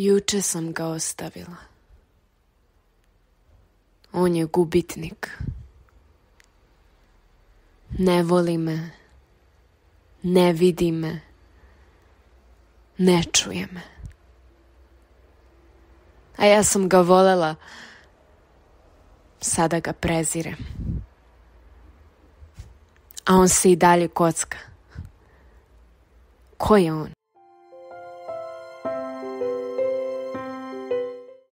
Juče sam ga ostavila. On je gubitnik. Ne voli me. Ne vidi me. Ne čuje me. A ja sam ga volela. Sada ga prezirem. A on se i dalje kocka. Ko je on?